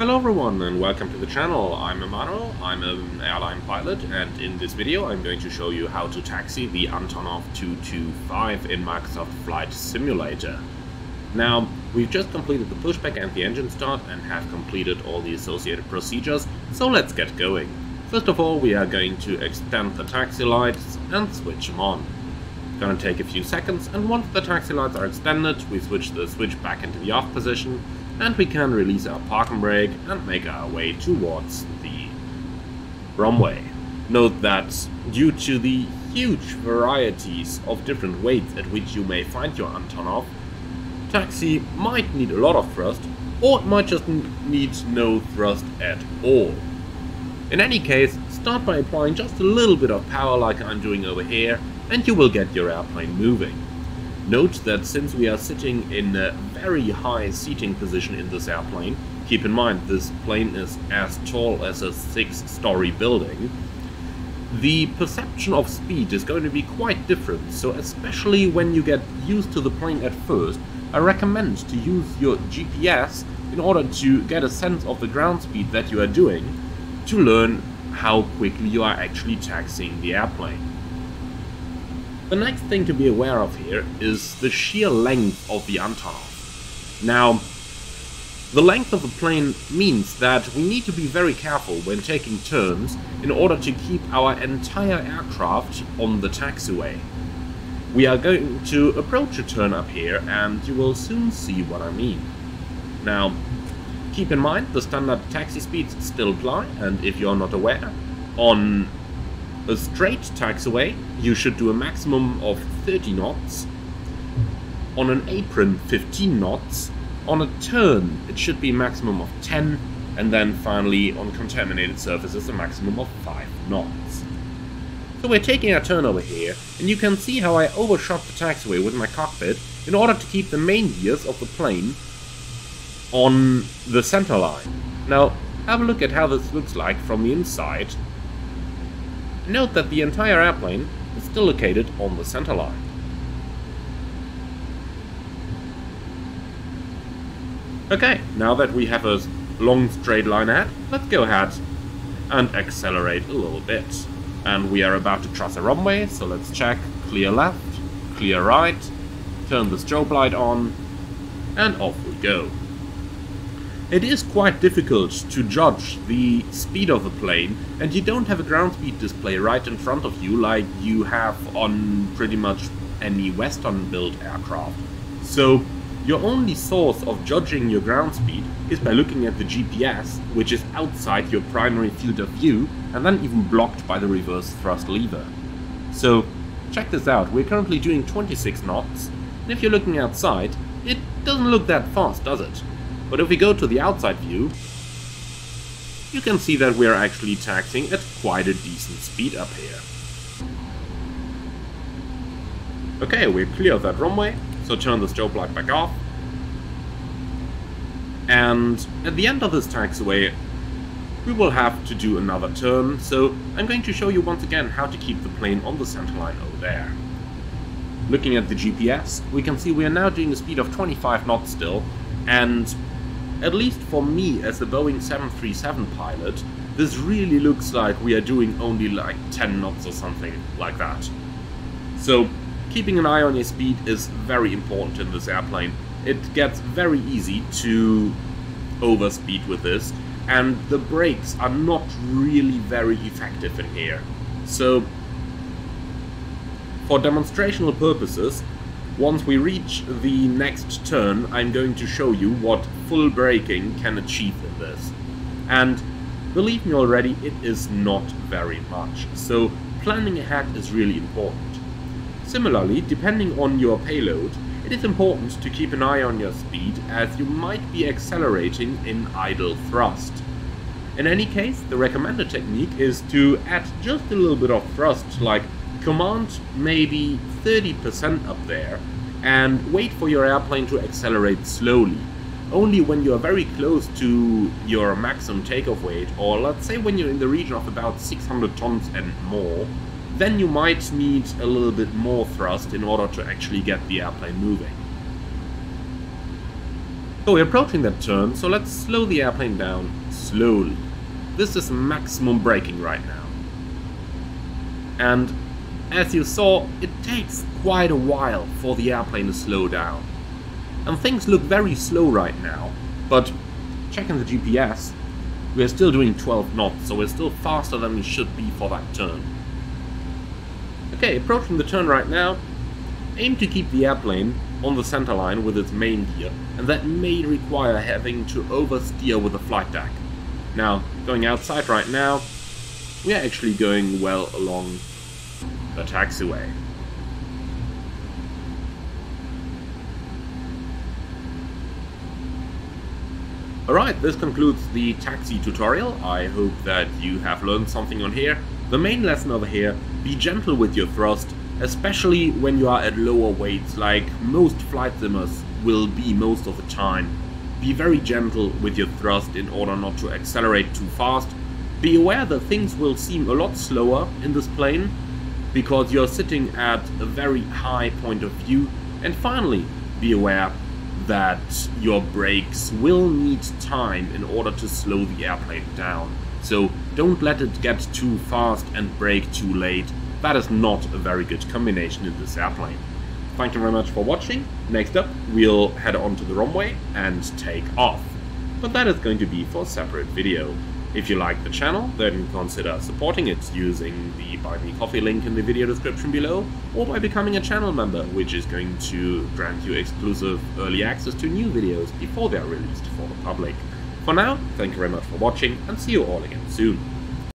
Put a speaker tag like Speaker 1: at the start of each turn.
Speaker 1: Hello everyone and welcome to the channel. I'm Emanuel, I'm an airline pilot and in this video I'm going to show you how to taxi the Antonov 225 in Microsoft Flight Simulator. Now, we've just completed the pushback and the engine start and have completed all the associated procedures, so let's get going. First of all, we are going to extend the taxi lights and switch them on. It's gonna take a few seconds and once the taxi lights are extended, we switch the switch back into the off position and we can release our parking brake and make our way towards the runway. Note that due to the huge varieties of different weights at which you may find your Antonov, taxi might need a lot of thrust or it might just need no thrust at all. In any case, start by applying just a little bit of power like I'm doing over here and you will get your airplane moving. Note that since we are sitting in a very high seating position in this airplane, keep in mind this plane is as tall as a six-story building, the perception of speed is going to be quite different, so especially when you get used to the plane at first, I recommend to use your GPS in order to get a sense of the ground speed that you are doing to learn how quickly you are actually taxiing the airplane. The next thing to be aware of here is the sheer length of the Antonov. Now, the length of the plane means that we need to be very careful when taking turns in order to keep our entire aircraft on the taxiway. We are going to approach a turn up here and you will soon see what I mean. Now, keep in mind the standard taxi speeds still apply and if you're not aware, on a straight taxiway, you should do a maximum of 30 knots. On an apron, 15 knots. On a turn, it should be a maximum of 10. And then finally, on contaminated surfaces, a maximum of 5 knots. So we're taking our turn over here, and you can see how I overshot the taxiway with my cockpit in order to keep the main gears of the plane on the center line. Now, have a look at how this looks like from the inside Note that the entire airplane is still located on the center line. Okay, now that we have a long straight line ahead, let's go ahead and accelerate a little bit. And we are about to cross a runway, so let's check clear left, clear right, turn the strobe light on, and off we go. It is quite difficult to judge the speed of the plane, and you don't have a ground speed display right in front of you like you have on pretty much any Western built aircraft. So your only source of judging your ground speed is by looking at the GPS, which is outside your primary field of view and then even blocked by the reverse thrust lever. So check this out, we're currently doing 26 knots, and if you're looking outside, it doesn't look that fast, does it? But if we go to the outside view, you can see that we are actually taxiing at quite a decent speed up here. Okay, we're clear of that runway, so turn the strobe light back off. And at the end of this taxiway, we will have to do another turn, so I'm going to show you once again how to keep the plane on the center line over there. Looking at the GPS, we can see we are now doing a speed of 25 knots still, and at least for me as a Boeing 737 pilot, this really looks like we are doing only like 10 knots or something like that. So keeping an eye on your speed is very important in this airplane. It gets very easy to overspeed with this and the brakes are not really very effective in here. So for demonstrational purposes, once we reach the next turn, I'm going to show you what full braking can achieve in this. And believe me already, it is not very much, so planning ahead is really important. Similarly, depending on your payload, it is important to keep an eye on your speed as you might be accelerating in idle thrust. In any case, the recommended technique is to add just a little bit of thrust, like command maybe 30% up there and wait for your airplane to accelerate slowly. Only when you are very close to your maximum takeoff weight, or let's say when you're in the region of about 600 tons and more, then you might need a little bit more thrust in order to actually get the airplane moving. So we're approaching that turn, so let's slow the airplane down slowly. This is maximum braking right now. And as you saw, it takes quite a while for the airplane to slow down. And things look very slow right now, but checking the GPS, we're still doing 12 knots, so we're still faster than we should be for that turn. Okay, approaching the turn right now, aim to keep the airplane on the center line with its main gear, and that may require having to oversteer with the flight deck. Now, going outside right now, we are actually going well along the taxiway. Alright, this concludes the taxi tutorial. I hope that you have learned something on here. The main lesson over here, be gentle with your thrust, especially when you are at lower weights like most flight simmers will be most of the time. Be very gentle with your thrust in order not to accelerate too fast. Be aware that things will seem a lot slower in this plane because you're sitting at a very high point of view. And finally, be aware that your brakes will need time in order to slow the airplane down. So don't let it get too fast and brake too late. That is not a very good combination in this airplane. Thank you very much for watching. Next up, we'll head on to the runway and take off. But that is going to be for a separate video. If you like the channel, then consider supporting it using the Buy Me Coffee link in the video description below, or by becoming a channel member, which is going to grant you exclusive early access to new videos before they are released for the public. For now, thank you very much for watching, and see you all again soon.